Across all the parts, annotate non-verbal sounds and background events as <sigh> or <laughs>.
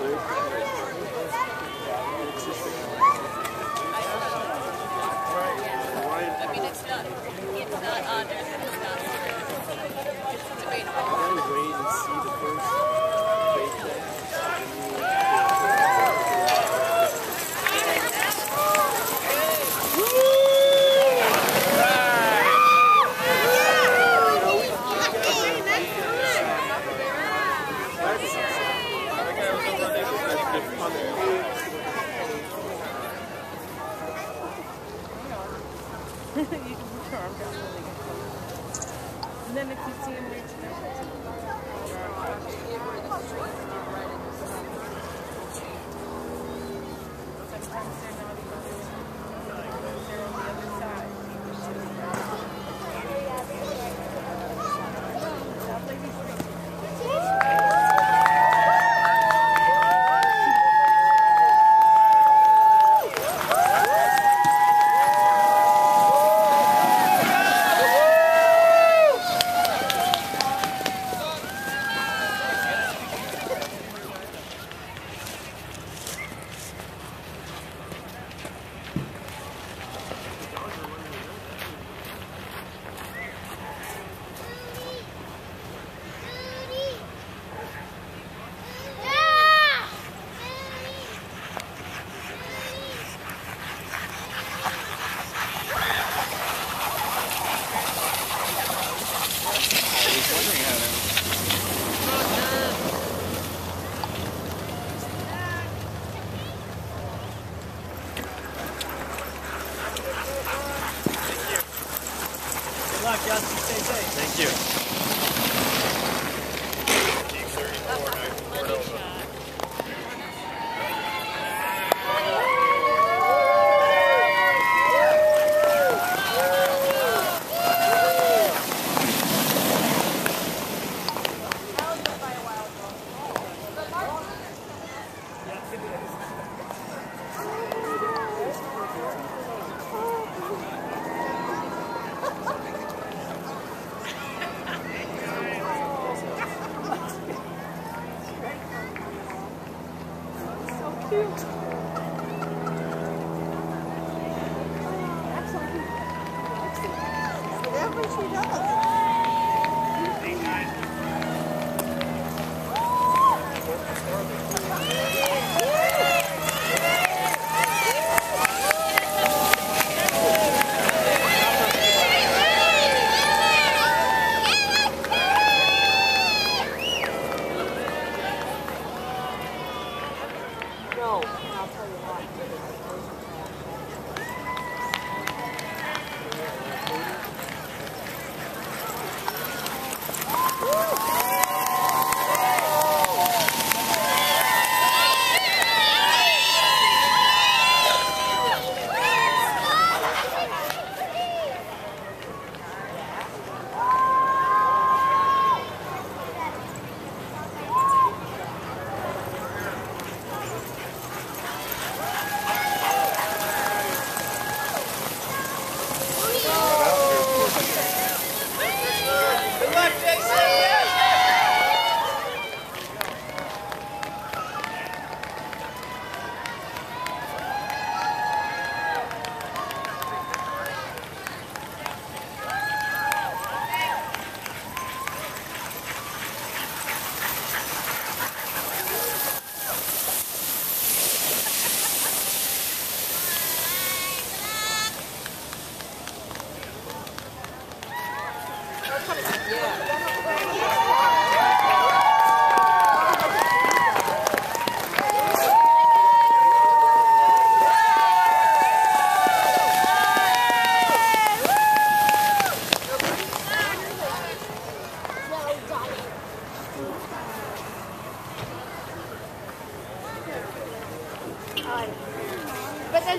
I <laughs> you can put your arm down good. And then if you see him reaching out,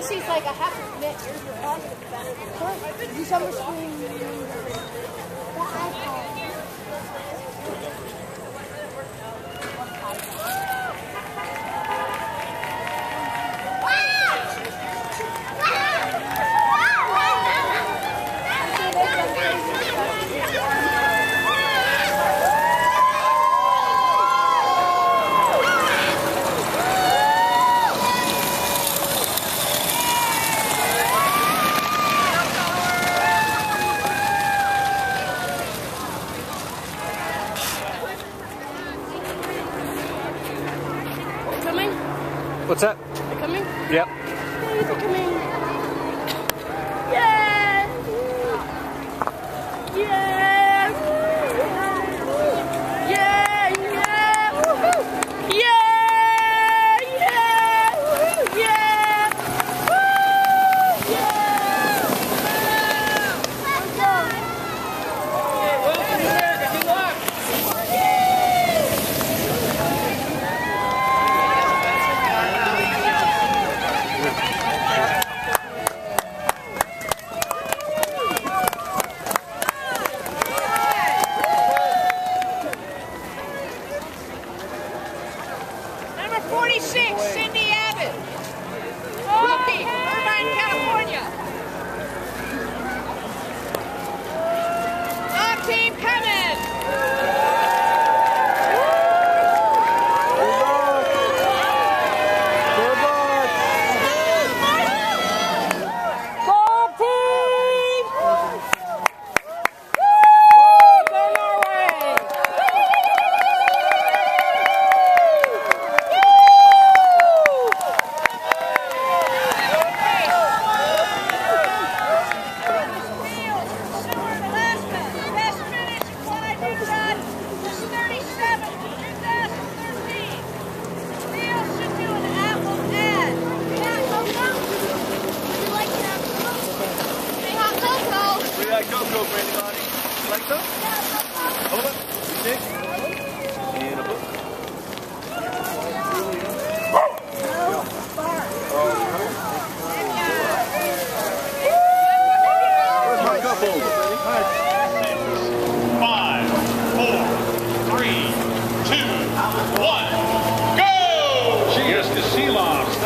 then she's like, I have to admit, yours positive. You summer screen. Yep.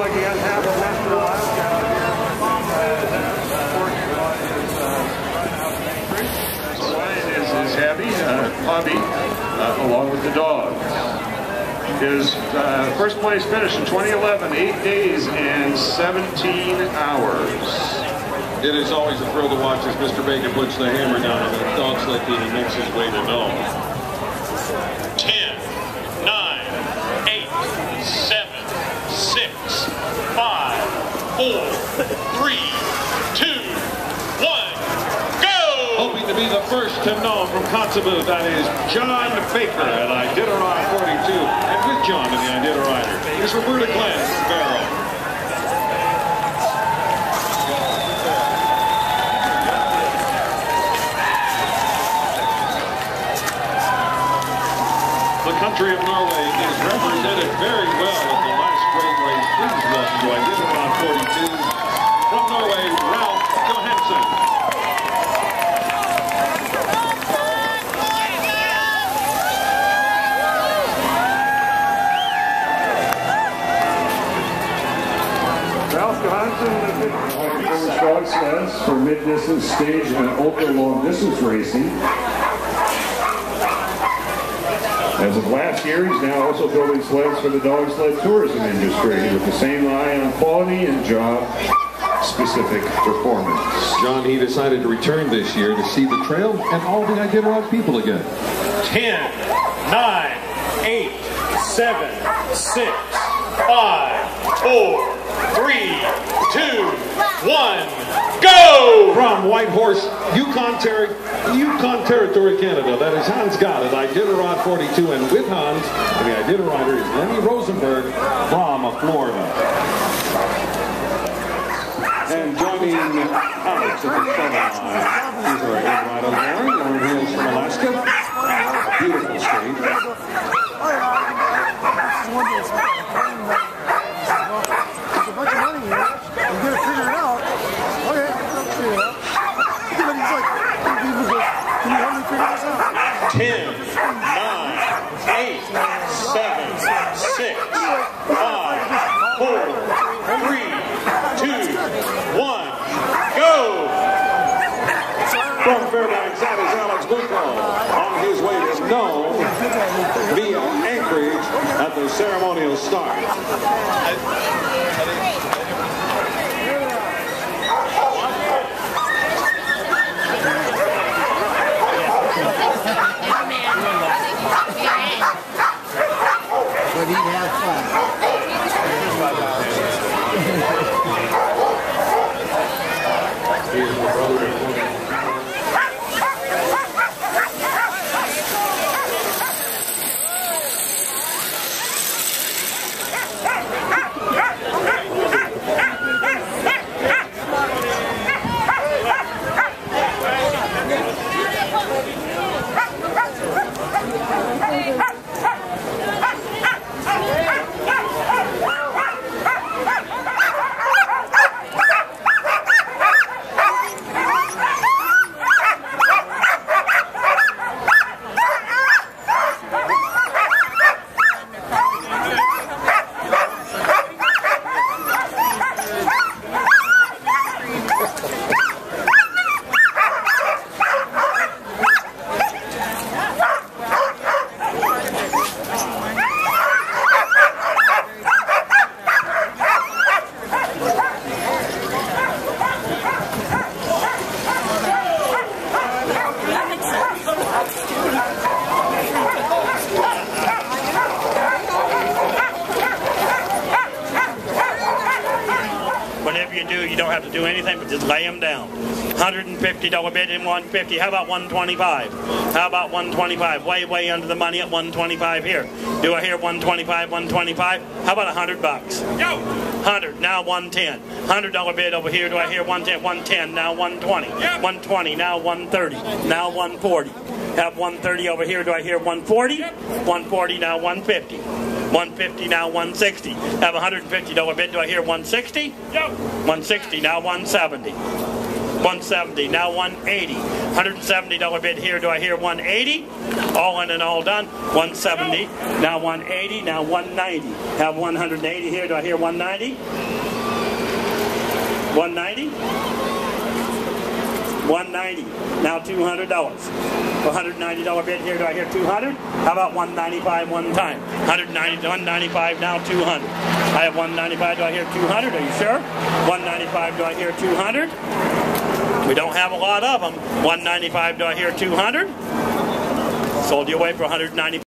like he has half of Western Alaska out here. Ryan is his happy uh, hobby, uh, along with the dog. His uh, first place finish in 2011, eight days and 17 hours. It is always a thrill to watch as Mr. Baker puts the hammer down on the dog sled team and makes his way to Nome. 10, 9, 8, 7, 6, 5, 4, 3, 2, 1, go! Hoping to be the first to know from Kotzebue, that is John Baker at Iditarod 42. And with John in the Iditarider is Roberta Glenn from dog sleds for mid-distance stage and ultra long distance racing. As of last year, he's now also building sleds for the dog sled tourism industry with the same eye on quality and job specific performance. John, he decided to return this year to see the trail and all the Iditarod people again. 10, 9, 8, 7, 6, 5, 4, 3, 2, 1, go! From Whitehorse, Yukon, Terri Yukon Territory, Canada. That is Hans at Iditarod 42, and with Hans, the Iditarider is Lenny Rosenberg from Florida. And joining Alex at the is head rider, Lauren. Lauren Hills from Alaska. Beautiful state. There's a bunch of money here. I'm going to figure it out. Okay, I'll figure it out. But he's like, he was like, can you help me figure this out? 10, 9, 8, 7, 6, 5, 4, 3, 2, 1, go! From Fairbanks, that is Alex Bucco on his Nome via Anchorage at the ceremonial start. But he'd have fun. Whatever you do, you don't have to do anything but just lay them down. $150 bid in 150. How about 125? How about 125? Way, way under the money at 125 here. Do I hear 125, 125? How about 100 bucks? Yo! 100, now 110. $100 bid over here. Do I hear 110? 110, now 120. 120, now 130. Now 140. Have 130 over here. Do I hear 140? 140, now 150. 150 now 160. Have a $150 bid. Do I hear 160? Yep. 160 now 170. 170 now 180. $170 bid here. Do I hear 180? All in and all done. 170 now 180 now 190. Have 180 here. Do I hear 190? 190. 190. Now $200. $190 bid here. Do I hear 200? How about 195 one time? 190, 195 now 200. I have 195. Do I hear 200? Are you sure? 195. Do I hear 200? We don't have a lot of them. 195. Do I hear 200? Sold you away for 190.